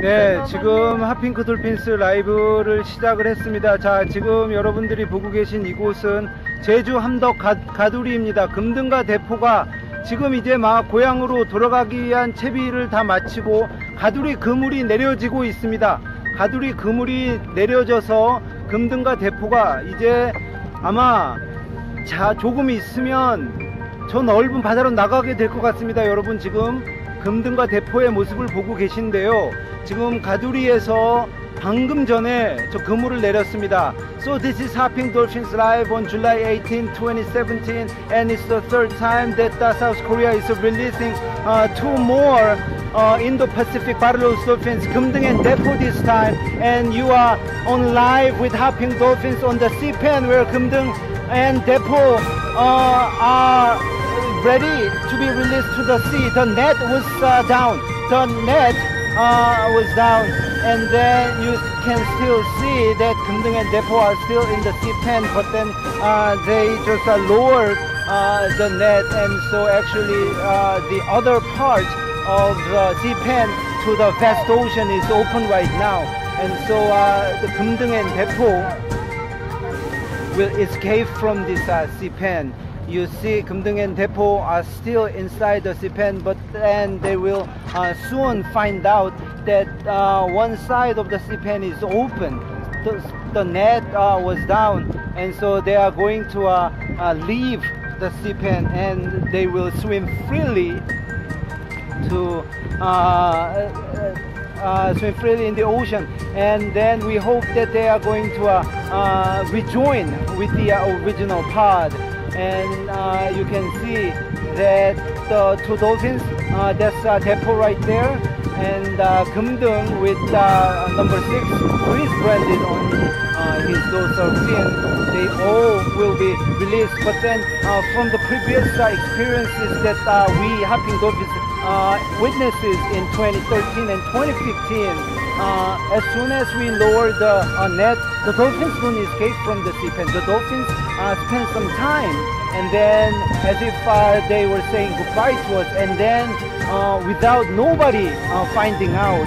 네, 지금 하핑크 돌핀스 라이브를 시작을 했습니다. 자, 지금 여러분들이 보고 계신 이곳은 제주 함덕 가, 가두리입니다. 금등과 대포가 지금 이제 막 고향으로 돌아가기 위한 채비를 다 마치고 가두리 그물이 내려지고 있습니다. 가두리 그물이 내려져서 금등과 대포가 이제 아마 자 조금 있으면 저 넓은 바다로 나가게 될 것 같습니다. 여러분 지금 금등과 대포의 모습을 보고 계신데요. 지금 가두리에서 방금 전에 저 그물을 내렸습니다. So this is Hopping Dolphins Live on July 18, 2017 and it's the third time that uh, South Korea is releasing uh, two more uh, Indo-Pacific Barbados Dolphins, 금등 and Depo this time and you are on live with Hopping Dolphins on the C-Pen where 금등 and Depo uh, are ready to be released to the sea. The net was uh, down. The net uh, was down, and then you can still see that Kumdung and Depo are still in the sea pen, but then uh, they just uh, lowered uh, the net, and so actually uh, the other part of the sea pen to the vast ocean is open right now, and so uh, the Kumdung and Depo will escape from this sea pen. You see Kumdung and Depo are still inside the sea pen, but then they will uh, soon find out that uh, one side of the sea pen is open. The, the net uh, was down, and so they are going to uh, uh, leave the sea pen and they will swim freely to uh, swim freely in the ocean. And then we hope that they are going to rejoin with the original pod. And uh, you can see that the two dolphins, uh, that's uh, Depo right there, and uh, Kumdung with uh, number six, who is branded on uh, his dorsal fin. They all will be released. But then uh, from the previous uh, experiences that we Hotpink Dolphins witnesses in 2013 and 2015, uh, as soon as we lower the uh, net, the dolphins don't escape from the sea pen. The dolphins uh, spend some time and then as if uh, they were saying goodbye to us and then uh, without nobody uh, finding out,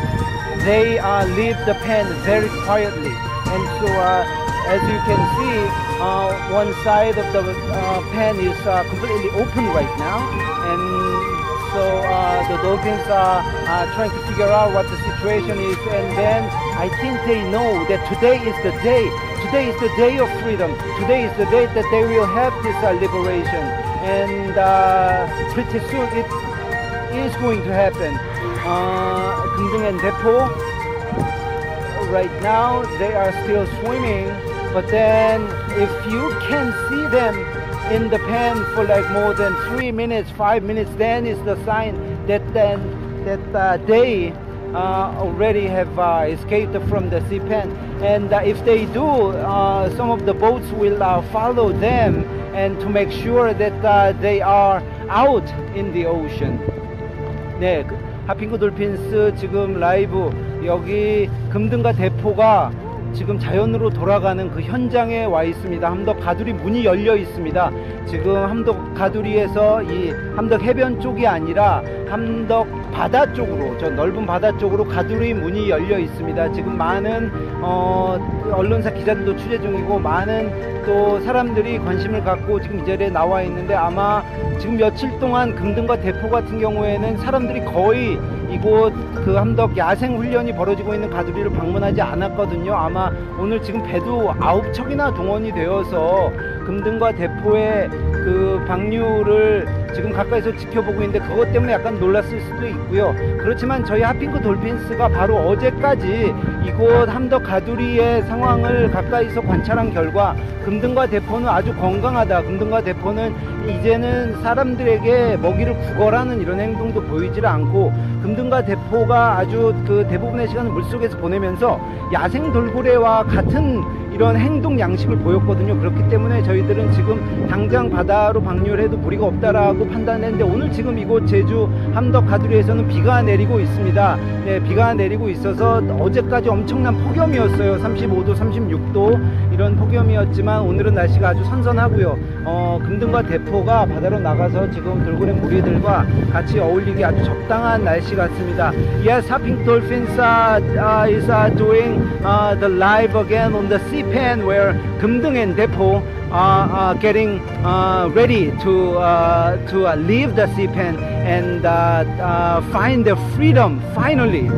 they uh, leave the pen very quietly. And so uh, as you can see, one side of the pen is completely open right now and so the dolphins are trying to figure out what the situation is, and then I think they know that today is the day. Today is the day of freedom. Today is the day that they will have this uh, liberation, and uh, pretty soon it is going to happen. Uh, and Depo, right now they are still swimming, but then if you can see them in the pen for like more than three minutes, five minutes, then is the sign that then that uh, already have uh, escaped from the sea pen. And uh, if they do, uh, some of the boats will uh, follow them and to make sure that uh, they are out in the ocean. 네, 그 하핑크 돌핀스 지금 라이브 여기 금등과 대포가 지금 자연으로 돌아가는 그 현장에 와 있습니다. 함덕 가두리 문이 열려 있습니다. 지금 함덕 가두리에서 이 함덕 해변 쪽이 아니라 함덕 바다 쪽으로 저 넓은 바다 쪽으로 가두리 문이 열려 있습니다. 지금 많은 어, 언론사 기자들도 취재 중이고 많은 또 사람들이 관심을 갖고 지금 이 자리에 나와 있는데 아마 지금 며칠 동안 금등과 대포 같은 경우에는 사람들이 거의 이곳 그 함덕 야생 훈련이 벌어지고 있는 가두리를 방문하지 않았거든요. 아마 오늘 지금 배도 아홉 척이나 동원이 되어서 금등과 대포의 그 방류를 지금 가까이서 지켜보고 있는데 그것 때문에 약간 놀랐을 수도 있고요. 그렇지만 저희 하핑크 돌핀스가 바로 어제까지 이곳 함덕 가두리의 상황을 가까이서 관찰한 결과 금등과 대포는 아주 건강하다. 금등과 대포는 이제는 사람들에게 먹이를 구걸하는 이런 행동도 보이질 않고 금등과 대포가 아주 그 대부분의 시간을 물속에서 보내면서 야생 돌고래와 같은 이런 행동 양식을 보였거든요. 그렇기 때문에 저희들은 지금 당장 바다로 방류해도 무리가 없다라고 판단했는데 오늘 지금 이곳 제주 함덕 가두리에서는 비가 내리고 있습니다. 네, 비가 내리고 있어서 어제까지 엄청난 폭염이었어요. 35도, 36도 이런 폭염이었지만 오늘은 날씨가 아주 선선하고요. 어, 금등과 대포가 바다로 나가서 지금 돌고래 무리들과 같이 어울리기 아주 적당한 날씨 같습니다. Yes, Hopping Dolphins uh, uh, is uh, doing uh, the live again on the sea Japan where Kumdung and Depo are, are getting uh, ready to, uh, to uh, leave the sea pen and find their freedom finally.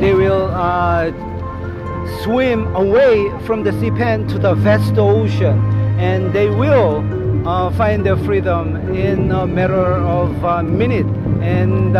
they will swim away from the sea pen to the vast ocean and they will find their freedom in a matter of a minute and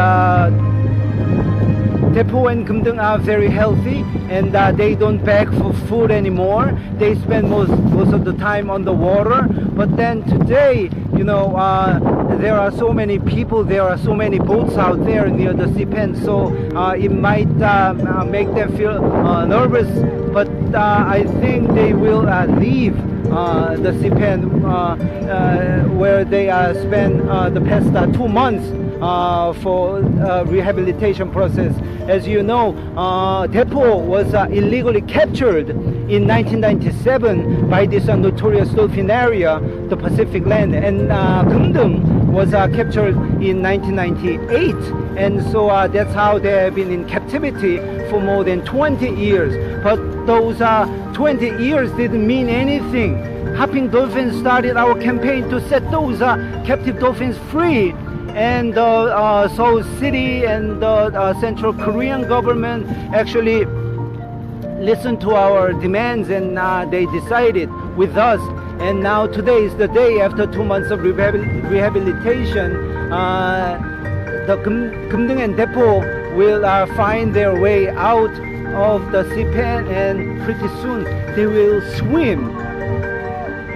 Depo and Kumdung are very healthy and uh, they don't beg for food anymore. They spend most most of the time on the water. But then today, you know, uh, there are so many people, there are so many boats out there near the sea pen, so uh, it might uh, make them feel uh, nervous. But uh, I think they will leave the sea pen uh, where they spent uh, the past two months for uh, rehabilitation process. As you know, uh, Depo was uh, illegally captured in 1997 by this uh, notorious dolphin area, the Pacific land, and uh, was uh, captured in 1998, and so uh, that's how they have been in captivity for more than 20 years. But those uh, 20 years didn't mean anything. Hotpink Dolphins started our campaign to set those uh, captive dolphins free and uh, Seoul City and the uh, Central Korean government actually listened to our demands and uh, they decided with us. And now today is the day after two months of rehabil- rehabilitation. The Kumdung and Depo will find their way out of the sea pen and pretty soon they will swim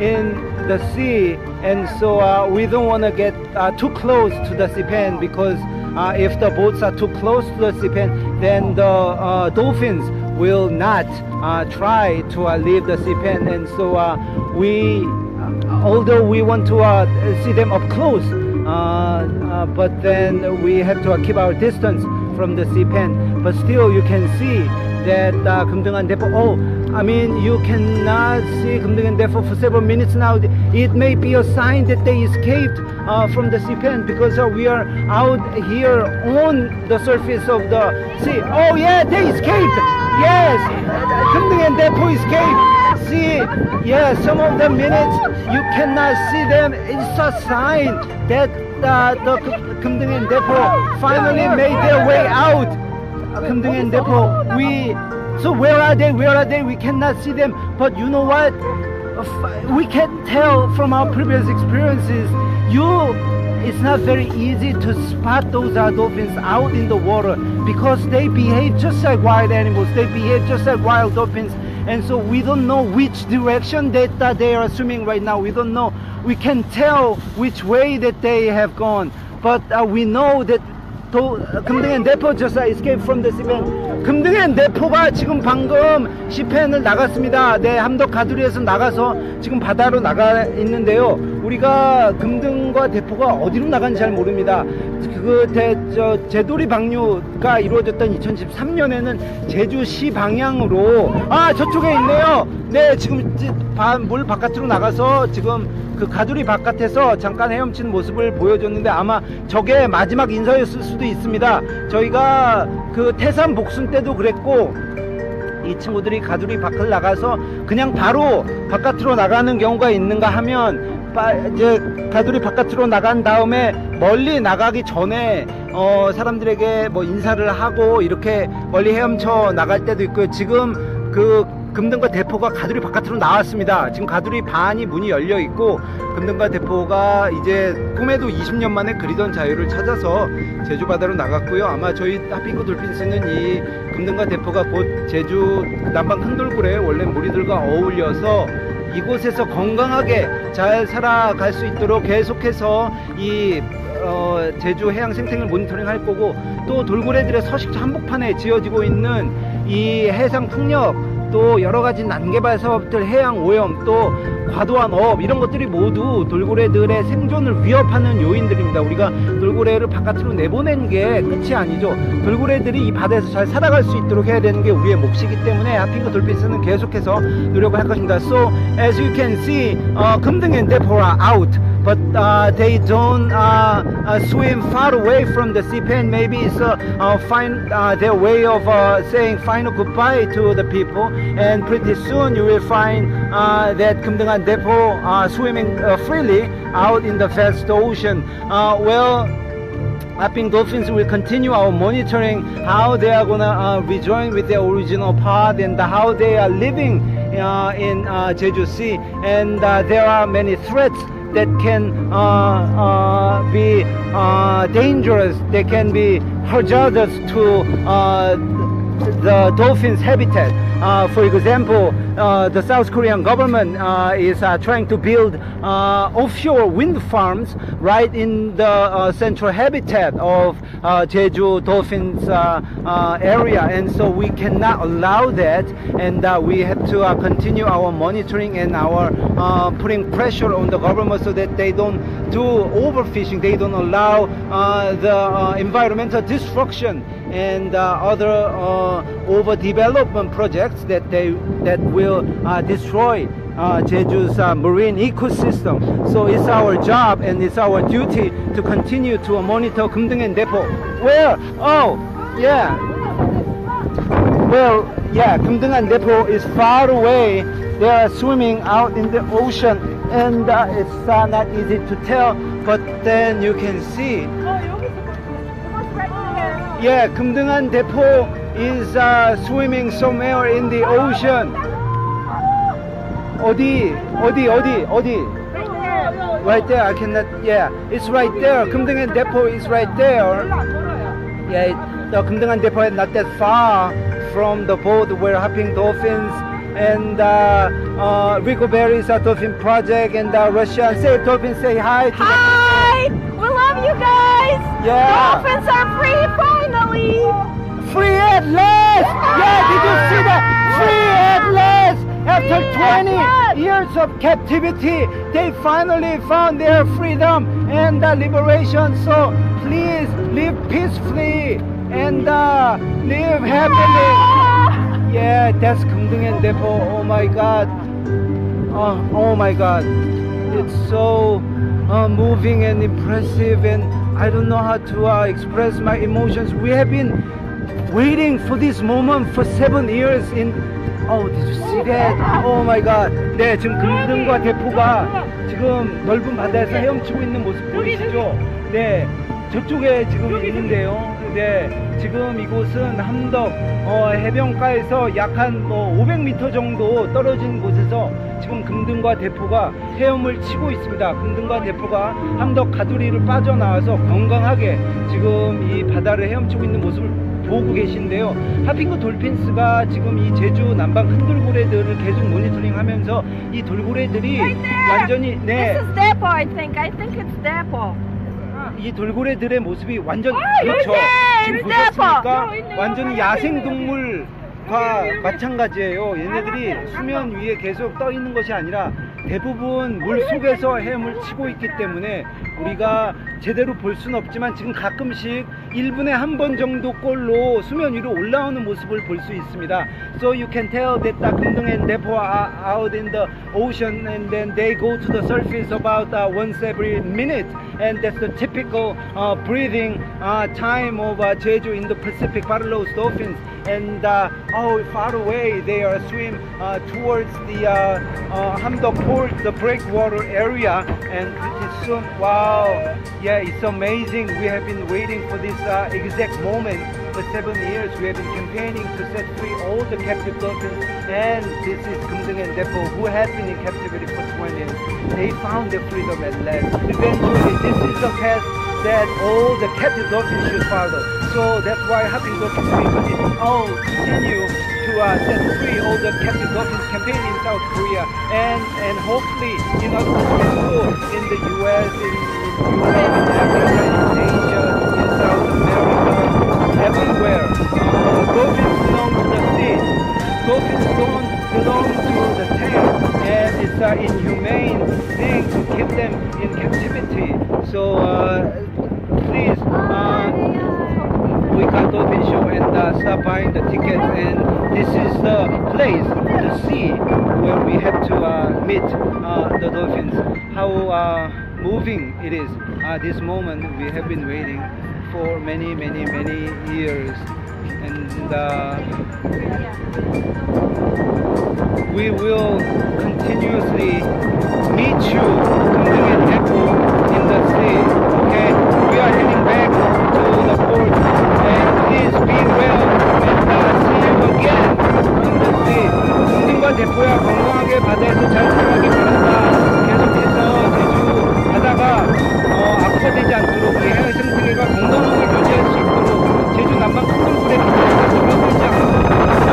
in the sea and so uh, we don't want to get uh, too close to the sea pen because uh, if the boats are too close to the sea pen then the uh, dolphins will not uh, try to uh, leave the sea pen and so we although we want to see them up close but then we have to keep our distance from the sea pen but still you can see that uh, Kumdung and Depo. Oh, I mean, you cannot see Kumdung and Depo for several minutes now. It may be a sign that they escaped uh, from the sea pen because uh, we are out here on the surface of the sea. Oh yeah, they escaped. Yes, Kumdung and Depo escaped see, yeah, some of the minutes you cannot see them. It's a sign that uh, the Kumdung and Depo finally made their way out. 금등 and Depo, we so where are they? Where are they? We cannot see them. But you know what? We can tell from our previous experiences. You, it's not very easy to spot those dolphins out in the water because they behave just like wild animals. They behave just like wild dolphins. And so we don't know which direction that uh, they are swimming right now. We don't know. We can tell which way that they have gone. But uh, we know that 도, 금등의 네포 just escaped from the sipen. 금등의 네포가 지금 방금 시펜을 나갔습니다. 네, 함덕 가두리에서 나가서 지금 바다로 나가 있는데요. 우리가 금등과 대포가 어디로 나간지 잘 모릅니다. 그 대, 저, 제도리 방류가 이루어졌던 2013년에는 제주시 방향으로 아 저쪽에 있네요. 네, 지금 물 바깥으로 나가서 지금 그 가두리 바깥에서 잠깐 헤엄치는 모습을 보여줬는데 아마 저게 마지막 인사였을 수도 있습니다. 저희가 그 태산 복순 때도 그랬고 이 친구들이 가두리 밖을 나가서 그냥 바로 바깥으로 나가는 경우가 있는가 하면 빠- 이제 가두리 바깥으로 나간 다음에 멀리 나가기 전에 어 사람들에게 뭐 인사를 하고 이렇게 멀리 헤엄쳐 나갈 때도 있고요. 지금 그 금등과 대포가 가두리 바깥으로 나왔습니다. 지금 가두리 반이 문이 열려 있고 금등과 대포가 이제 꿈에도 20년 만에 그리던 자유를 찾아서 제주 바다로 나갔고요. 아마 저희 하핑크 돌핀스는 이 금등과 대포가 곧 제주 남방 큰돌굴에 원래 무리들과 어울려서 이곳에서 건강하게 잘 살아갈 수 있도록 계속해서 이 어, 제주 해양 생태계를 모니터링 할 거고 또 돌고래들의 서식지 한복판에 지어지고 있는 이 해상 풍력 또 여러 가지 난개발 사업들, 해양 오염, 또 과도한 어업 이런 것들이 모두 돌고래들의 생존을 위협하는 요인들입니다. 우리가 돌고래를 바깥으로 내보낸 게 끝이 아니죠. 돌고래들이 이 바다에서 잘 살아갈 수 있도록 해야 되는 게 우리의 몫이기 때문에 하핑크 돌핀스는 계속해서 노력을 할 것입니다. So as you can see, 금등 and Depo are out. But uh, they don't uh, uh, swim far away from the sea pen. Maybe it's uh, find their way of saying final goodbye to the people. And pretty soon you will find that Kumdung and Depo swimming freely out in the vast ocean. Well, Hotpink Dolphins will continue our monitoring how they are gonna uh, rejoin with their original pod and how they are living uh, in uh, Jeju Sea. And there are many threats that can uh, uh, be uh, dangerous, they can be hazardous to uh, the dolphin's habitat. Uh, for example, uh, the South Korean government is trying to build offshore wind farms right in the central habitat of uh, Jeju dolphins uh, uh, area, and so we cannot allow that, and uh, we have to continue our monitoring and our putting pressure on the government so that they don't do overfishing, they don't allow the environmental destruction and other overdevelopment projects that they that will destroy uh, Jeju's uh, marine ecosystem. So it's our job and it's our duty to continue to monitor Kumdung and Depo. Where? Oh, yeah. Well, yeah, Kumdung and Depo is far away. They are swimming out in the ocean and uh, it's uh, not easy to tell, but then you can see. Yeah, Kumdung and Depo is uh, swimming somewhere in the ocean. 어디 어디 어디 어디? Right there I cannot yeah. It's right there. 금등한 Depo is right there. Yeah the 금등한 Depo is not that far from the boat where Hotpink Dolphins and uh, uh, Ric O'Barry's a dolphin project and uh, Russia. Say dolphins say hi to hi! The... we love you guys! Yeah. Dolphins are free finally! Free at last! Yeah did you see that? Free at last! After 20 years of captivity, they finally found their freedom and uh, liberation. So please live peacefully and uh, live happily. Ah! Yeah, that's Kumdung and Depo. Oh my god. Oh, oh my god. It's so uh, moving and impressive, and I don't know how to uh, express my emotions. We have been waiting for this moment for seven years in. Oh, did you see that? Oh my god. 네, 지금 금등과 대포가 지금 넓은 바다에서 헤엄치고 있는 모습 보이시죠? 네, 저쪽에 지금 있는데요. 네, 지금 이곳은 함덕 어, 해변가에서 약 한 뭐 500m 정도 떨어진 곳에서 지금 금등과 대포가 헤엄을 치고 있습니다. 금등과 대포가 함덕 가두리를 빠져나와서 건강하게 지금 이 바다를 헤엄치고 있는 모습을 보고 계신데요. 하핑크 돌핀스가 지금 이 제주 남방 큰 돌고래들을 계속 모니터링 하면서 이 돌고래들이. 완전히 네. This is Depo, I think. I think it's Depo. 이 돌고래들의 모습이 완전 어, 그렇죠. 지금 보셨습니까? 완전히 야생. 동물 과 마찬가지예요. 얘네들이 수면 위에 계속 떠 있는 것이 아니라 대부분 물 속에서 헤엄을 치고 있기 때문에 우리가 제대로 볼 수는 없지만 지금 가끔씩 1분에 한 번 정도 꼴로 수면 위로 올라오는 모습을 볼 수 있습니다. So you can tell that the 금등 and Depo are out in the ocean and then they go to the surface about uh, once every minute and that's the typical uh, breathing uh, time of uh, Jeju in the Pacific Barlos dolphins and uh, oh far away they are swim uh, towards the uh, uh, Hamdeok port the breakwater area. And pretty soon wow. Yeah it's amazing. We have been waiting for this uh, exact moment for seven years. We have been campaigning to set free all the captive dolphins. And this is Kumdung and Depo who had been in captivity for 20 years. They found their freedom at last. Eventually this is the path that all the captive doctrine should follow. So that's why Happy Doctrine Campaign will continue to uh, set free all the captive doctrine campaign in South Korea and, and hopefully in other countries in the U.S., in, Europe, in Africa, in Asia, in South America, everywhere. Uh, doctrine belongs to the sea. Doctrine don't belong to the tank and it's an inhumane thing to keep them in captivity. So uh, please uh, we can't open show and uh, start buying the tickets. And this is the place the sea where we have to uh, meet uh, the dolphins. How uh, moving it is. At this moment we have been waiting for many many many years. And uh, we will continuously meet you coming in the sea okay? We are heading back to the port, and please be well and uh, see you again in the sea. 승진과 대포야 건강하게 바다에서 잘 살아가기 바란다. 계속해서 제주 바다가 어, 악화되지 않도록 우리 해외 생태계가 건강하게 유지할 수 있도록 제주 남방 큰 돌고래 바다에서 줄어들지 않고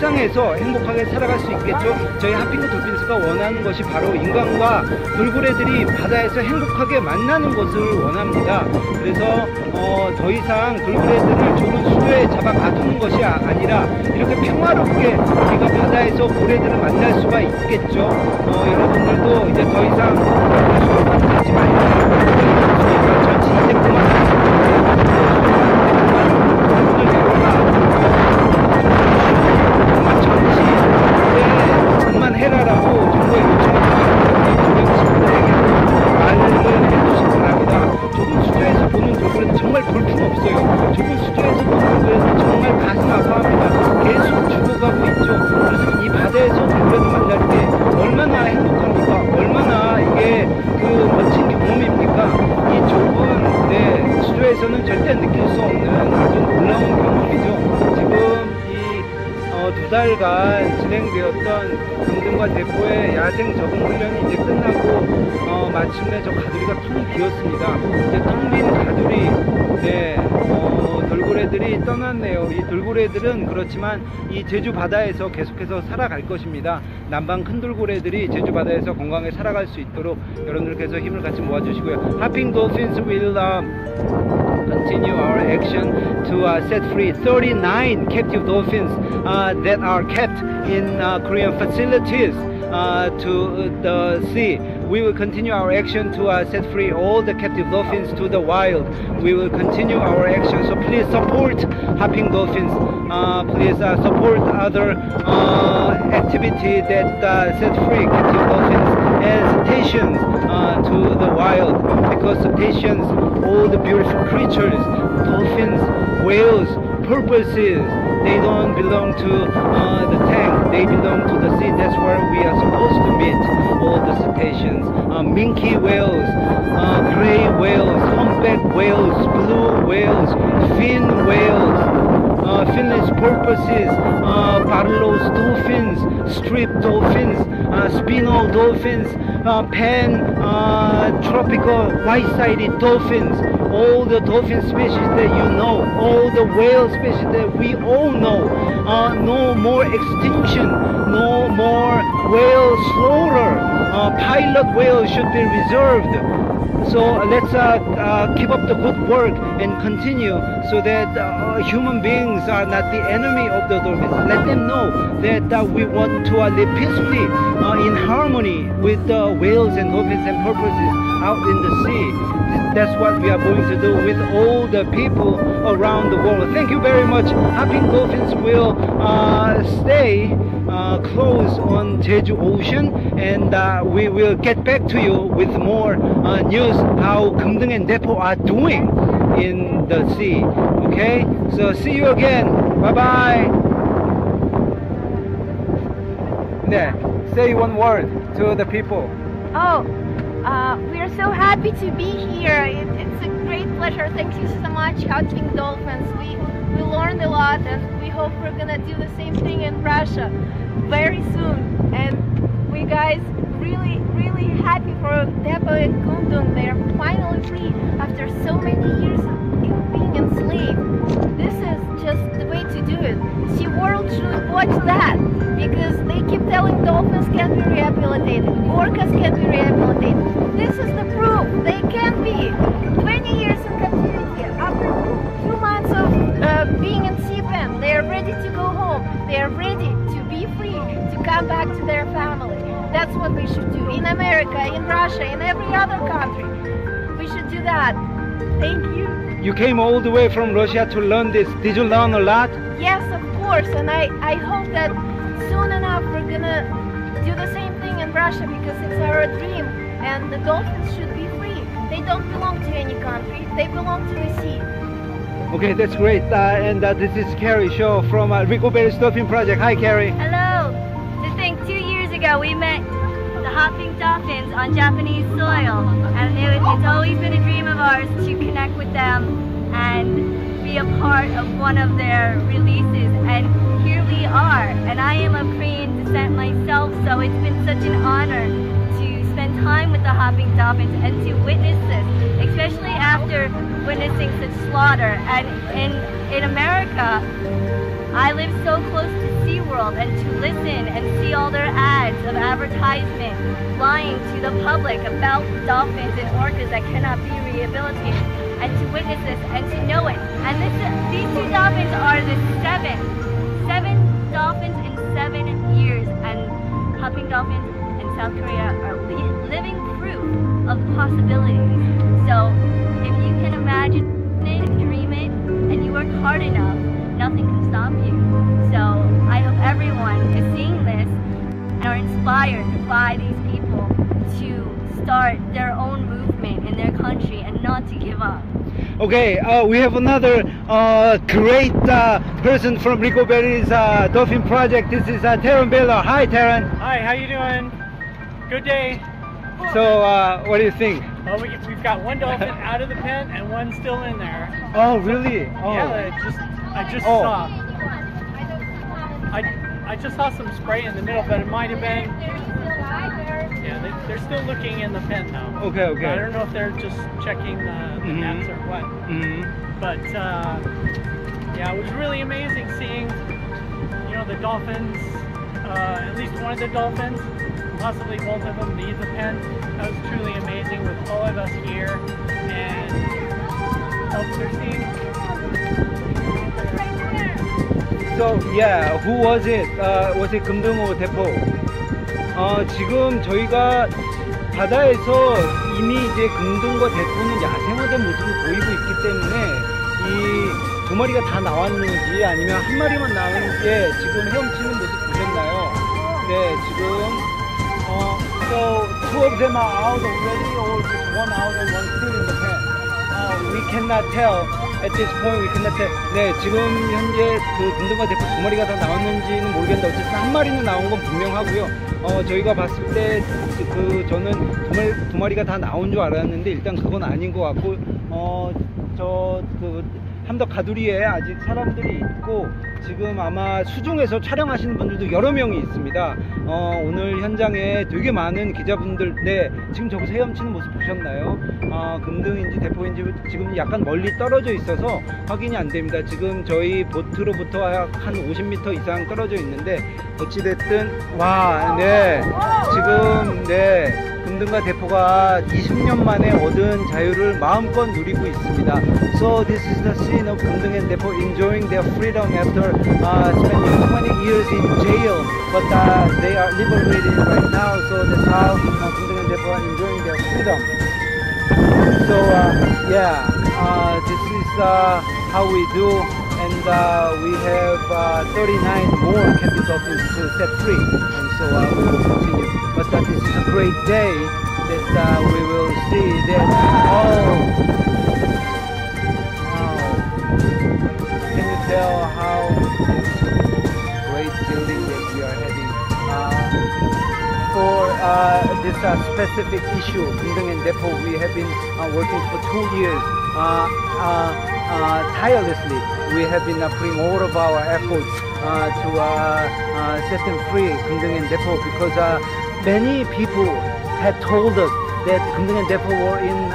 육상에서 행복하게 살아갈 수 있겠죠? 저희 하핑크 돌핀스가 원하는 것이 바로 인간과 돌고래들이 바다에서 행복하게 만나는 것을 원합니다. 그래서 어, 더 이상 돌고래들을 좋은 수조에 잡아 가두는 것이 아, 아니라 이렇게 평화롭게 우리가 바다에서 고래들을 만날 수가 있겠죠? 어, 여러분들도 이제 더 이상 수고받지 말고 전치 이제 그만 이 돌고래들은 그렇지만 이 제주 바다에서 계속해서 살아갈 것입니다. 남방 큰 돌고래들이 제주 바다에서 건강하게 살아갈 수 있도록 여러분들께서 힘을 같이 모아주시고요. 하핑 dolphins will um, continue our action to uh, set free 39 captive dolphins uh, that are kept in uh, Korean facilities uh, to the sea. We will continue our action to uh, set free all the captive dolphins to the wild. We will continue our action. So please support hopping dolphins. Uh, please uh, support other uh, activity that uh, set free captive dolphins as cetaceans uh, to the wild because cetaceans, all the beautiful creatures, dolphins, whales, porpoises, they don't belong to uh, the tank, they belong to the sea. That's where we are supposed to meet all the cetaceans. Uh, minke whales, uh, gray whales, humpback whales, blue whales, fin whales, uh, finless porpoises, uh, bottlenose dolphins, strip dolphins, uh, spinner dolphins, uh, pan uh, tropical white-sided dolphins, all the dolphin species that you know, all the whale species that we all know. Uh, no more extinction, no more whale slaughter. Uh, pilot whales should be reserved. So uh, let's uh, uh, keep up the good work and continue so that human beings are not the enemy of the dolphins. Let them know that we want to live peacefully in harmony with the whales and dolphins and porpoises out in the sea. That's what we are going to do with all the people around the world. Thank you very much. Happy dolphins will uh, stay close on Jeju Ocean, and uh, we will get back to you with more uh, news how Kumdung and Depo are doing in the sea. Okay, so see you again. Bye bye. 네, say one word to the people. Oh, uh, we are so happy to be here. It, it's a great pleasure. Thank you so much, Hotpink Dolphins. We, we learned a lot, and we hope we're gonna do the same thing in Russia very soon. And we guys really, really happy for Depo and Kumdung. They're finally free after so many years of being enslaved. This is just the way to do it. See, world should watch that because they keep telling dolphins can be rehabilitated, orcas can be rehabilitated. This is the proof they can be. 20 years in captivity They are ready to be free to come back to their family. That's what we should do in America, in Russia, in every other country. We should do that. Thank you. You came all the way from Russia to learn this. Did you learn a lot? Yes, of course, and I, I hope that soon enough we're gonna do the same thing in Russia because it's our dream and the dolphins should be free. They don't belong to any country, they belong to the sea. Okay, that's great. Uh, and uh, this is Carrie Shaw from uh, Ric O'Barry Dolphin Project. Hi, Carrie. Hello! To think two years ago we met the Hotpink Dolphins on Japanese soil and it, it's always been a dream of ours to connect with them and be a part of one of their releases and here we are and I am of Korean descent myself so it's been such an honor to spend time with the Hotpink Dolphins and to witness this especially after witnessing such slaughter and in, in America I live so close to SeaWorld and to listen and see all their ads of advertisement lying to the public about dolphins and orcas that cannot be rehabilitated and to witness this and to know it. And this, these two dolphins are the seven, seven dolphins in seven years and Hotpink Dolphins in South Korea are living proof of possibilities. So if you can imagine it and dream it and you work hard enough, nothing can stop you. So I hope everyone is seeing this and are inspired by these people to start their own movement in their country and not to give up. Okay, uh, we have another uh, great uh, person from Ric O'Barry's uh, Dolphin Project. This is uh, Taryn Baylor. Hi, Taryn. Hi, how you doing? Good day. So, uh, what do you think? Well, we, we've got one dolphin out of the pen and one still in there. Oh, really? Oh. Yeah, I just I just Oh. saw. I I just saw some spray in the middle, but it might have been. Yeah, they, they're still looking in the pen now. Okay, okay. I don't know if they're just checking the, the Mhm. nets or what. Mhm. But uh, yeah, it was really amazing seeing, you know, the dolphins. Uh, at least one of the dolphins, possibly both of them, leave the pen. That was truly amazing with all of us here and are seeing. So, yeah, who was it? Uh, was it 금등호 대포? 어, 지금 저희가 바다에서 이미 이제 금등과 대포는 야생화된 모습을 보이고 있기 때문에 이 두 마리가 다 나왔는지 아니면 한 마리만 게 지금 헤엄치는 모습 보셨나요? 네, 지금 어, so two of them are out already or just one out and one still in the pen? Uh, we cannot tell at this point. We cannot tell. 네, 지금 현재 그 금등과 대포 두 마리가 다 나왔는지는 모르겠는데 어쨌든 한 마리는 나온 건 분명하고요. 어, 저희가 봤을 때 그 저는 두 마리, 두 마리가 다 나온 줄 알았는데 일단 그건 아닌 것 같고 어, 함덕 가두리에 아직 사람들이 있고 지금 아마 수중에서 촬영하시는 분들도 여러 명이 있습니다. 어, 오늘 현장에 되게 많은 기자분들, 네, 지금 저기서 헤엄치는 모습 보셨나요? 어, 금등인지 대포인지 지금 약간 멀리 떨어져 있어서 확인이 안 됩니다. 지금 저희 보트로부터 약한 50m 이상 떨어져 있는데 어찌됐든 와, 네, 지금 네. 금등과 대포가 20년 만에 얻은 자유를 마음껏 누리고 있습니다. So this is the scene of 금등 and 대포 enjoying their freedom after uh, spending 20 years in jail, but uh, they are liberated right now. So that's how uh, 금등 and 대포 are enjoying their freedom. So uh, yeah, uh, this is uh, how we do, and uh, we have uh, 39 more dolphins to set free, so uh, we will continue. But uh, this is a great day that uh, we will see that wow, can you tell how great building that we are heading? Uh, for uh, this uh, specific issue, Bindung and Depot, we have been uh, working for two years. Uh, uh, uh, tirelessly. We have been putting all of our efforts to set them free, Gundeng and Depo, because many people had told us that Gundeng and Depo were in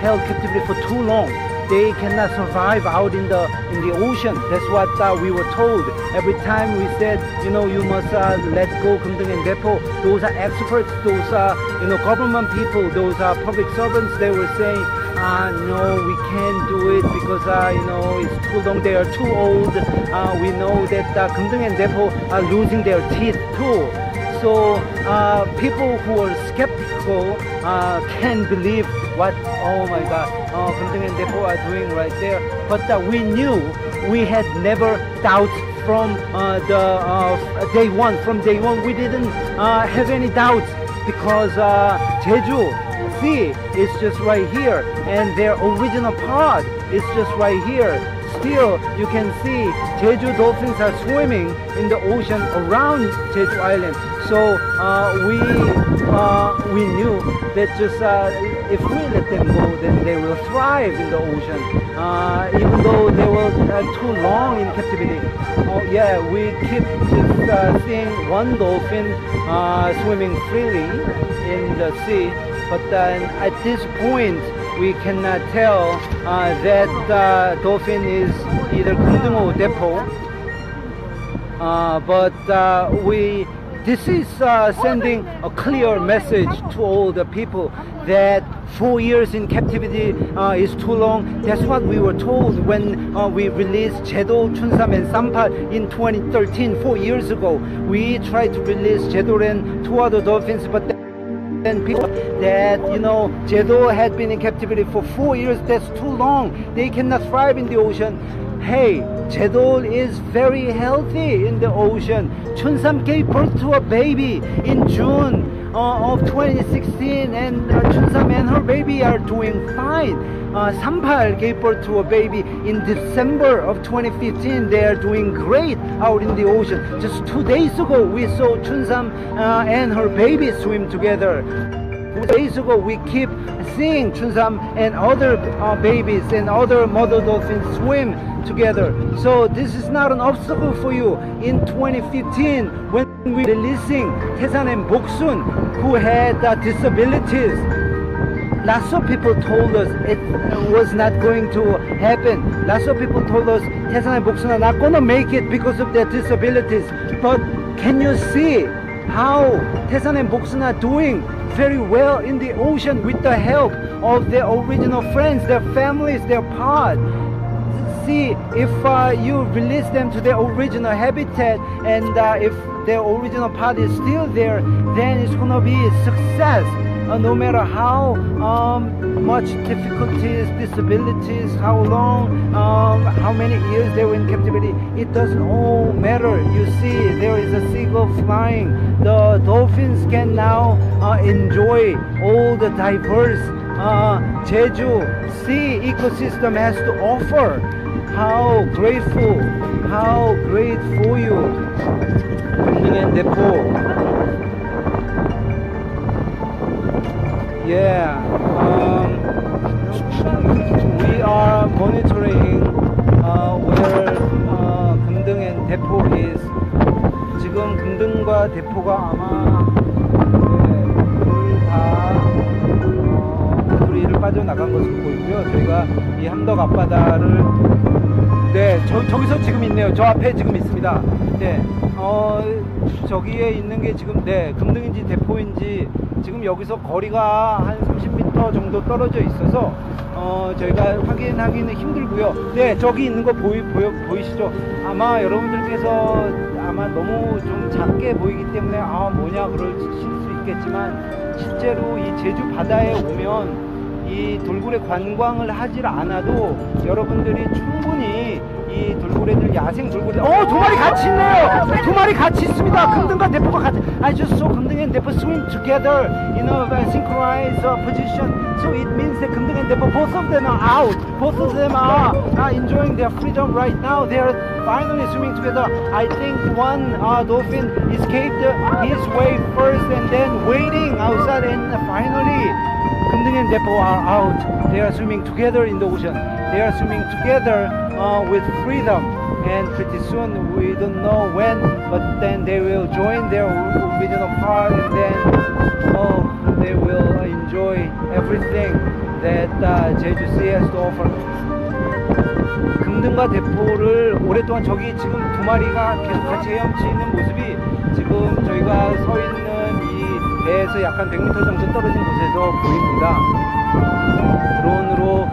held captivity for too long. They cannot survive out in the in the ocean. That's what uh, we were told. Every time we said, you know, you must uh, let go Gundeng and Depo. Those are experts. Those are you know government people. Those are public servants. They were saying, uh, no, we can't do it because uh, you know it's too long. They are too old. Uh, we know that uh, Gundeng and Depo are losing their teeth too. So uh, people who are skeptical uh, can believe what oh my God, uh, Gundeng and Depo are doing right there. But uh, we knew we had never doubts from uh, the uh, day one. From day one, we didn't uh, have any doubts because uh, Jeju Sea is just right here, and their original pod is just right here. Still, you can see Jeju dolphins are swimming in the ocean around Jeju Island. So we we knew that just if we let them go, then they will thrive in the ocean. Uh, even though they were uh, too long in captivity. Oh yeah, we keep just uh, seeing one dolphin uh, swimming freely in the sea. But then at this point, we cannot tell uh, that uh, dolphin is either Gundeng or Depo. But we this is uh, sending a clear message to all the people that four years in captivity uh, is too long. That's what we were told when uh, we released Jedo, Chunsam, and Sampal in 2013, four years ago. We tried to release Jedo and two other dolphins, but and people that you know Jedo had been in captivity for four years that's too long they cannot thrive in the ocean hey Jedo is very healthy in the ocean. Chunsam gave birth to a baby in June uh, of 2016 and uh, Chunsam and her baby are doing fine. Uh, Sampal gave birth to a baby in December of 2015 they are doing great out in the ocean. Just two days ago we saw Chunsam uh, and her baby swim together days ago we keep seeing Chunsam and other uh, babies and other mother dolphins swim together. So this is not an obstacle for you. In 2015, when we releasing Tesan and Boksun, who had uh, disabilities, lots of people told us it was not going to happen. Lots of people told us Tesan and Boksun are not going to make it because of their disabilities. But can you see how Tesan and Boksun are doing very well in the ocean with the help of their original friends, their families, their pod. See, if uh, you release them to their original habitat and uh, if their original pod is still there, then it's gonna be a success. Uh, no matter how um, much difficulties, disabilities, how long, um, how many years they were in captivity, it doesn't all matter. You see, there is a seagull flying. The dolphins can now uh, enjoy all the diverse uh, Jeju sea ecosystem has to offer. How grateful, how great for you, Yeah, um, we are monitoring uh, where uh, 금등 and 대포 is. 지금 금등과 대포가 아마 둘다 어, 둘이를 빠져나간 것으로 보이고요. 저희가 이 함덕 앞바다를 네, 저, 저기서 지금 있네요. 저 앞에 지금 있습니다. 네, 어, 저기에 있는 게 지금, 네, 금등인지 대포인지 지금 여기서 거리가 한 30m 정도 떨어져 있어서 어, 저희가 확인하기는 힘들고요. 네, 저기 있는 거 보이, 보여, 보이시죠? 아마 여러분들께서 아마 너무 좀 작게 보이기 때문에 아, 뭐냐 그러실 수 있겠지만 실제로 이 제주 바다에 오면 이 돌고래 관광을 하질 않아도 여러분들이 충분히 이 돌고래들 야생 돌고래 어 두 마리 같이 있네요 두 마리 같이 있습니다 금등과 대포가 같이 I just saw 금등 and 대포 swim together in a synchronized uh, position so it means that 금등 and 대포 both of them are out both of them are, are enjoying their freedom right now they are finally swimming together I think one uh, dolphin escaped his way first and then waiting outside and finally 금등 and Depo are out. They are swimming together in the ocean. They are swimming together uh, with freedom. And pretty soon, we don't know when, but then they will join their original part, and then oh, they will enjoy everything that uh, Jeju Sea has to offer. 금등과 대포를 오랫동안 저기 지금 두 마리가 계속 같이 헤엄치는 모습이 지금 저희가 서 있는 이 배에서 약한 100m 정도 떨어진 곳에서 보입니다. 드론으로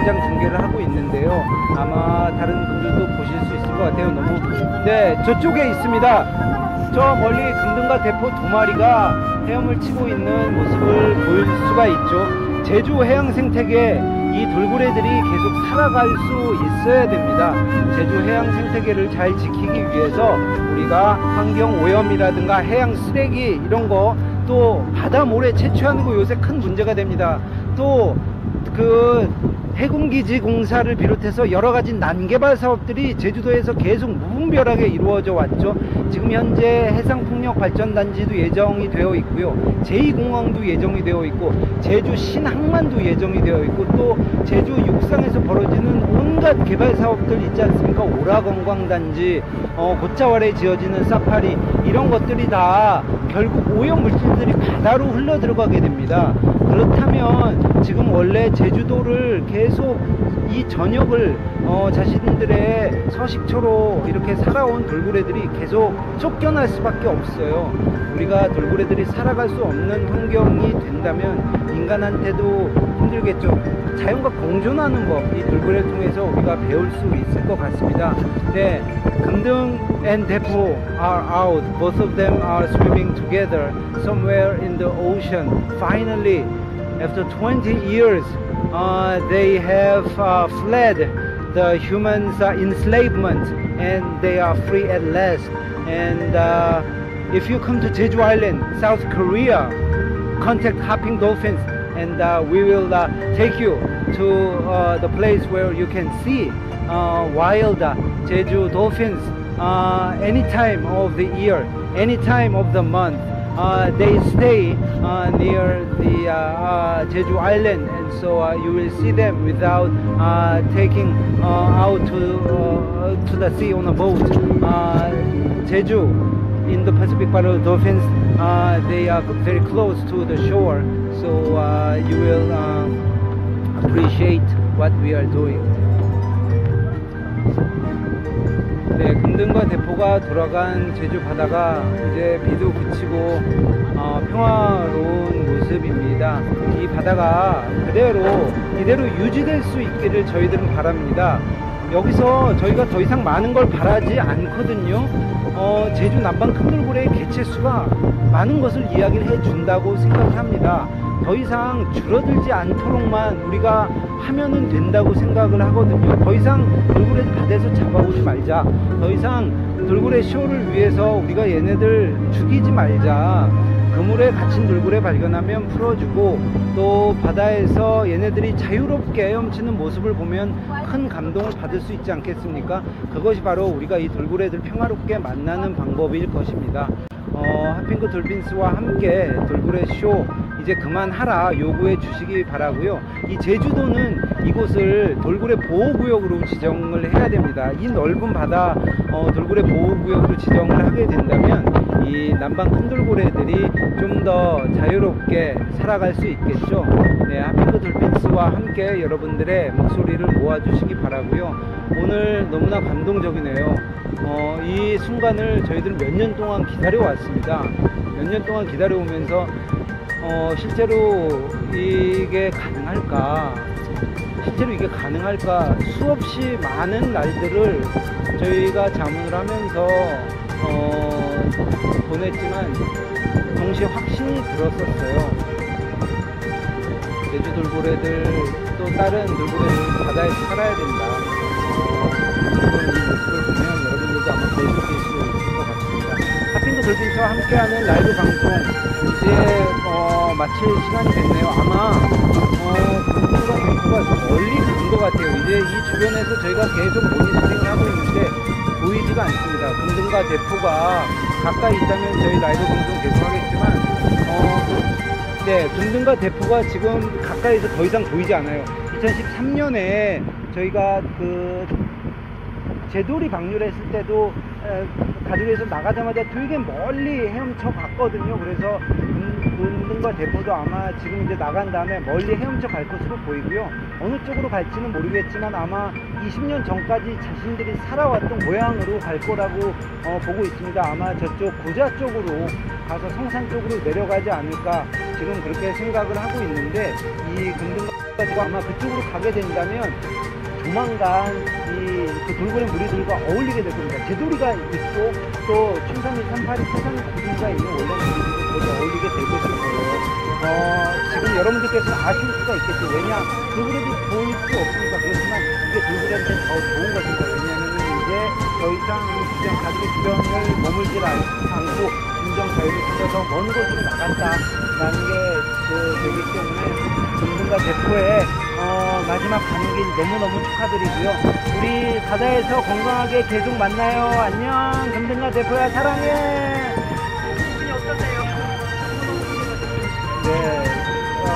현장 중계를 하고 있는데요. 아마 다른 분들도 보실 수 있을 것 같아요. 너무 네 저쪽에 있습니다. 저 멀리 금등과 대포 두 마리가 헤엄을 치고 있는 모습을 보일 수가 있죠. 제주 해양 생태계 이 돌고래들이 계속 살아갈 수 있어야 됩니다. 제주 해양 생태계를 잘 지키기 위해서 우리가 환경 오염이라든가 해양 쓰레기 이런 거 또 바다 모래 채취하는 거 요새 큰 문제가 됩니다. 또그 해군기지 공사를 비롯해서 여러 가지 난개발 사업들이 제주도에서 계속 무분별하게 이루어져 왔죠. 지금 현재 해상풍력발전단지도 예정이 되어 있고요. 제2공항도 예정이 되어 있고 제주 신항만도 예정이 되어 있고 또 제주 육상에서 벌어지는 온갖 개발 사업들 있지 않습니까? 오라관광단지, 어, 곶자왈에 지어지는 사파리 이런 것들이 다 결국 오염 물질들이 바다로 흘러 들어가게 됩니다. 그렇다면 지금 원래 제주도를 계속 이 전역을 어, 자신들의 서식처로 이렇게 살아온 돌고래들이 계속 쫓겨날 수밖에 없어요. 우리가 돌고래들이 살아갈 수 없는 환경이 된다면 인간한테도 힘들겠죠. 자연과 공존하는 법, 이 돌고래를 통해서 우리가 배울 수 있을 것 같습니다. 네, 금등 and 대포 are out. Both of them are swimming together somewhere in the ocean. Finally, after 20 years, uh, they have uh, fled the humans' uh, enslavement and they are free at last. And if you come to Jeju Island, South Korea, contact Hotpink Dolphins and uh, we will uh, take you to uh, the place where you can see wild Jeju dolphins any time of the year, any time of the month. Uh, they stay uh, near the uh, Jeju Island, and so you will see them without taking out to to the sea on a boat. Jeju in the Pacific the dolphins, uh, they are very close to the shore, so uh, you will uh, appreciate what we are doing. 네, 금등과 대포가 돌아간 제주 바다가 이제 비도 그치고 어, 평화로운 모습입니다. 이 바다가 그대로 이대로 유지될 수 있기를 저희들은 바랍니다. 여기서 저희가 더 이상 많은 걸 바라지 않거든요. 어, 제주 남방 큰 돌고래의 개체 수가 많은 것을 이야기를 해준다고 생각합니다. 더 이상 줄어들지 않도록만 우리가 하면은 된다고 생각을 하거든요. 더 이상 돌고래를 바다에서 잡아오지 말자. 더 이상 돌고래 쇼를 위해서 우리가 얘네들 죽이지 말자. 그물에 갇힌 돌고래 발견하면 풀어주고 또 바다에서 얘네들이 자유롭게 헤엄치는 모습을 보면 큰 감동을 받을 수 있지 않겠습니까? 그것이 바로 우리가 이 돌고래들 평화롭게 만나는 방법일 것입니다. 어, 하핑크 돌핀스와 함께 돌고래 쇼 이제 그만하라 요구해 주시기 바라고요. 이 제주도는 이곳을 돌고래 보호구역으로 지정을 해야 됩니다. 이 넓은 바다 어, 돌고래 보호구역으로 지정을 하게 된다면 이 남방 큰 돌고래들이 좀 더 자유롭게 살아갈 수 있겠죠. 네, 하핑크 돌핀스와 함께 여러분들의 목소리를 모아주시기 바라고요. 오늘 너무나 감동적이네요. 어, 이 순간을 저희들 몇 년 동안 기다려 왔습니다. 몇 년 동안 기다려 오면서 어, 실제로 이게 가능할까? 실제로 이게 가능할까? 수없이 많은 날들을 저희가 자문을 하면서 어, 보냈지만 동시에 확신이 들었었어요. 제주 돌고래들 또 다른 돌고래들 바다에 살아야 된다. 어, 이 모습을 보면 여러분들도 아마 배우실 수 있을 것 같습니다. 하핑크 돌핀스와 함께하는 라이브 방송 이제 어, 마칠 시간이 됐네요. 아마 어, 금붕과 대포가 좀 멀리 간 것 같아요. 이제 이 주변에서 저희가 계속 모니터링을 하고 있는데 보이지가 않습니다. 금등과 대포가 가까이 있다면 저희 라이브 방송 계속 하겠지만 어, 네, 금등과 대포가 지금 가까이서 더 이상 보이지 않아요. 2013년에 저희가 그 제돌이 방류를 했을 때도 에, 가두리에서 나가자마자 되게 멀리 헤엄쳐 갔거든요. 그래서 군등과 대포도 아마 지금 이제 나간 다음에 멀리 헤엄쳐 갈 것으로 보이고요. 어느 쪽으로 갈지는 모르겠지만 아마 20년 전까지 자신들이 살아왔던 고향으로 갈 거라고 어, 보고 있습니다. 아마 저쪽 고자 쪽으로 가서 성산 쪽으로 내려가지 않을까 지금 그렇게 생각을 하고 있는데 이 금등과 아마 그쪽으로 가게 된다면 조만간 이 그 돌고래 무리들과 어울리게 될 겁니다. 제돌이가 있고 또 춘삼이 삼팔이 태산 구두가 있는 원래 무리들도 거기 어울리게 될 것으로 보여요. 어, 지금 여러분들께서는 아쉬울 수가 있겠죠. 왜냐 돌고래도 보일 수 없으니까 그렇지만 이게 돌고래한테 더 좋은 것입니다. 왜냐하면 이제 더 이상 이 주변 가족의 주변을 머물질 않- 않고 진정 자유를 찾아서 먼 곳으로 나간다라는 게 그, 되기 때문에 금등과 대포의 어, 마지막 가는 길 너무너무 축하드리고요. 우리 바다에서 건강하게 계속 만나요. 안녕. 금등과 대포야 사랑해. 기분이 어떠세요? 네. 어,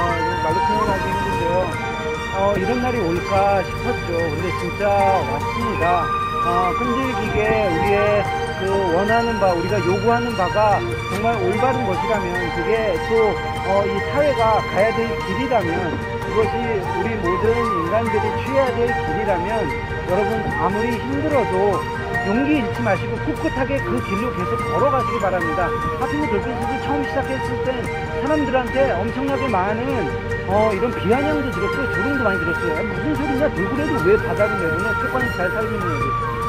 말로 표현하기 힘든데요. 어, 이런 날이 올까 싶었죠. 근데 진짜 왔습니다. 어, 끈질기게 우리의 그 원하는 바, 우리가 요구하는 바가 정말 올바른 것이라면 그게 또, 어, 이 사회가 가야 될 길이라면 그것이 우리 모든 인간들이 취해야 될 길이라면 여러분 아무리 힘들어도 용기 잃지 마시고 꿋꿋하게 그 길로 계속 걸어가시기 바랍니다. 하필이면 돌핀스도 처음 시작했을 땐 사람들한테 엄청나게 많은 어, 이런 비아냥도 들었고 조롱도 많이 들었어요. 아, 무슨 소리냐 돌고래도 왜 바다를 내보내 채권이 잘 살고 있는 거지.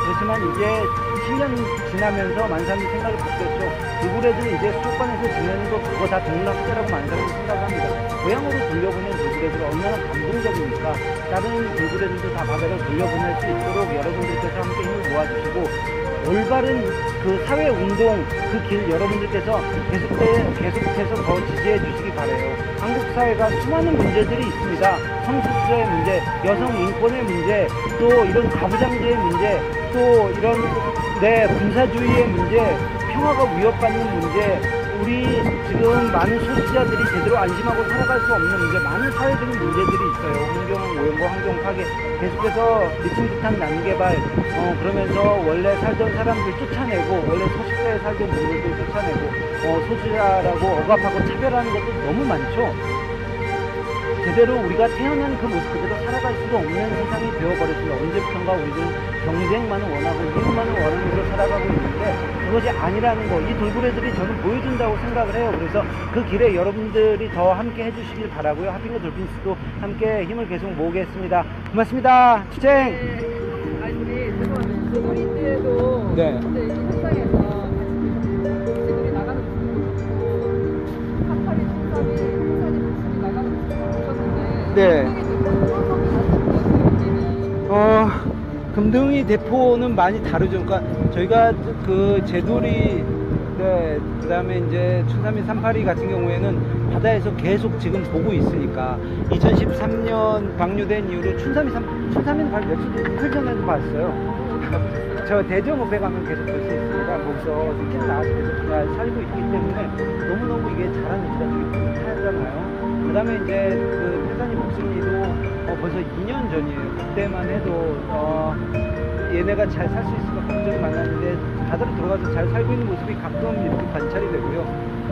그렇지만 이제 7년 지나면서 사람들이 생각을 바뀌었죠. 돌고래들은 이제 수족관에서 지내는 거 그거 다 많은 사람들이 생각합니다. 고향으로 돌려보낸 돌고래들 얼마나 감동적입니까? 다른 돌고래들도 다 바다로 돌려보낼 수 있도록 여러분들께서 함께 힘을 모아주시고 올바른 그 사회 운동 그 길 여러분들께서 계속해, 계속해서 더 지지해 주시기 바래요. 한국 사회가 수많은 문제들이 있습니다. 성수수자의 문제, 여성 인권의 문제, 또 이런 가부장제의 문제, 또 이런 네 군사주의의 문제, 평화가 위협받는 문제, 우리 지금 많은 소수자들이 제대로 안심하고 살아갈 수 없는 문제, 많은 사회적인 문제들이 있어요. 환경 오염과 환경 파괴, 계속해서 미친 듯한 난개발, 어, 그러면서 원래 살던 사람들 쫓아내고, 원래 소수자에 살던 분들들 쫓아내고, 어, 소수자라고 억압하고 차별하는 것도 너무 많죠. 제대로 우리가 태어난 그 모습 그대로 살아갈 수가 없는 세상이 되어버렸습니다. 언제부턴가 우리는 경쟁만을 원하고 이익만을 원하는 대로 살아가고 있는데 그것이 아니라는 거. 이 돌고래들이 저는 보여준다고 생각을 해요. 그래서 그 길에 여러분들이 더 함께 해주시길 바라고요. 하핑과 돌핀스도 함께 힘을 계속 모으겠습니다. 고맙습니다. 투쟁! 아니 우리 죄송한데 우리 때도 네. 네. 어, 금등이 대포는 많이 다르죠. 그러니까 저희가 그 제돌이, 네, 그 다음에 이제 춘삼이 삼파리 같은 경우에는 바다에서 계속 지금 보고 있으니까 2013년 방류된 이후로 춘삼이 삼, 춘삼이는 바로 며칠 전에도 봤어요. 저 대정읍에 가면 계속 볼 수 있습니다. 거기서 스킨 나와서 계속 잘 살고 있기 때문에 너무너무 이게 지가 되게 뿌듯하잖아요. 그 다음에 이제 그 목숨이도 어, 벌써 2년 전이에요. 그때만 해도 어, 얘네가 잘 살 수 있을까 걱정이 많았는데 바다로 들어가서 잘 살고 있는 모습이 가끔 이렇게 관찰이 되고요.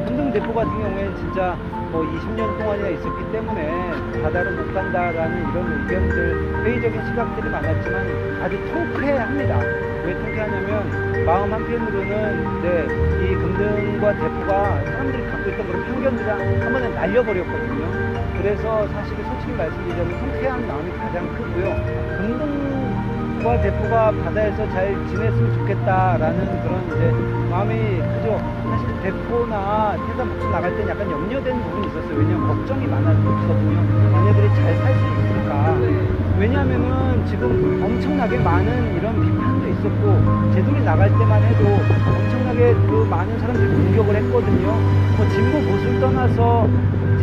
hun등 대포 같은 경우에는 진짜 뭐 20년 동안이나 있었기 때문에 바다로 못 간다라는 이런 의견들, 회의적인 시각들이 많았지만 아주 통쾌합니다. 왜 통쾌하냐면 마음 한편으로는 네, 이 금등과 대포가 사람들이 갖고 있던 그런 편견들을 한 번에 날려버렸거든요. 그래서 사실 솔직히 말씀드리자면 통쾌한 마음이 가장 크고요. 금등과 대포가 바다에서 잘 지냈으면 좋겠다라는 그런 이제 마음이 크죠. 사실 대포나 태산 목숨 나갈 땐 약간 염려되는 부분이 있었어요. 왜냐면 걱정이 많았거든요. 얘네들이 잘 살 수 있을까. 왜냐하면은 지금 엄청나게 많은 이런 비판도 있었고 제돌이 나갈 때만 해도 엄청나게 그 많은 사람들이 공격을 했거든요. 뭐 진보 보수를 떠나서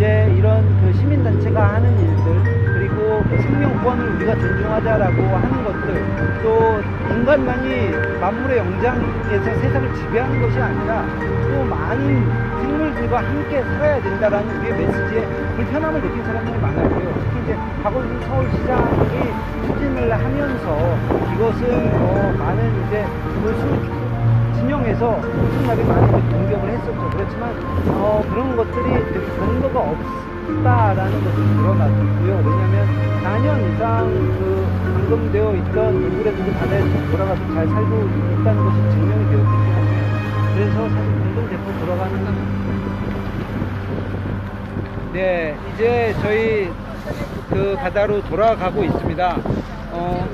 이제 이런 그 시민단체가 하는 일들 그리고 그 생명권을 우리가 존중하자라고 하는 것들 또 인간만이 만물의 영장에서 세상을 지배하는 것이 아니라 또 많은 생물들과 함께 살아야 된다라는 우리의 메시지에 불편함을 느낀 사람들이 많았고요. 특히 이제 박원순 서울시장 하면서 이것은 어, 많은 이제 보수 진영에서 엄청나게 많은 공격을 했었죠. 그렇지만 어, 그런 것들이 이렇게 근거가 없다라는 것이 드러났고요. 왜냐하면 4년 이상 그 감금되어 있던 얼굴에 바다에 돌아가서 잘 살고 있다는 것이 증명이 되었기 때문에 그래서 사실 공동 대포 돌아가는 네, 이제 저희 그 바다로 돌아가고 있습니다. 어,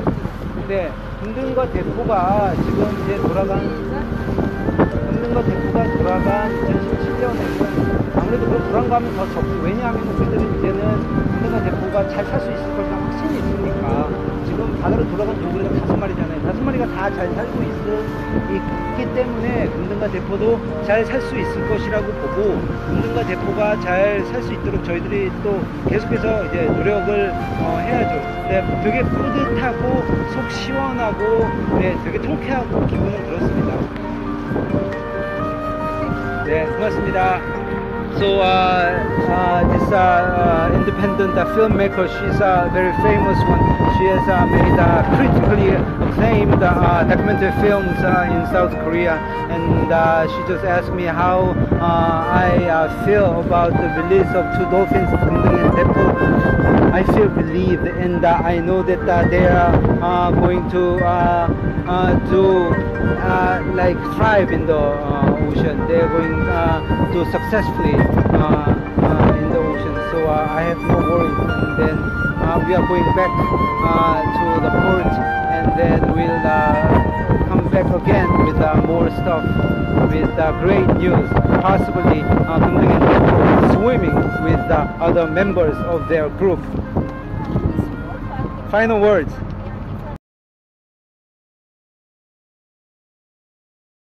네, 금등과 대포가 지금 이제 돌아간, 금등과 대포가 돌아간 2017년에는 아무래도 그런 불안감이 더 적고, 왜냐하면 우리들은 이제는 금등과 대포가 잘 살 수 있을 것이라는 확신이 있으니까, 지금 바다로 돌아간 돌고래가 다섯 마리잖아요. 다섯 마리가 다 잘 살고 있, 있기 때문에 금등과 대포도 잘 살 수 있을 것이라고 보고, 금등과 대포가 잘 살 수 있도록 저희들이 또 계속해서 이제 노력을 어, 해야죠. 네, 되게 뿌듯하고 속 시원하고 네, 되게 통쾌하고 기분은 그렇습니다. 네, 고맙습니다. So uh, uh, this uh, uh, independent uh, filmmaker, she's a very famous one. She has uh, made uh, critically acclaimed uh, documentary films uh, in South Korea, and uh, she just asked me how uh, I uh, feel about the release of two dolphins, Gundeng and Depo. I feel relieved, and uh, I know that uh, they are uh, going to uh, uh, to uh, like thrive in the uh, ocean. They're going uh, to successfully uh, uh, in the ocean. So uh, I have no worries. And then uh, we are going back uh, to the port, and then we'll uh, come back again with uh, more stuff, with uh, great news. Possibly uh, swimming with the other members of their group. Final words.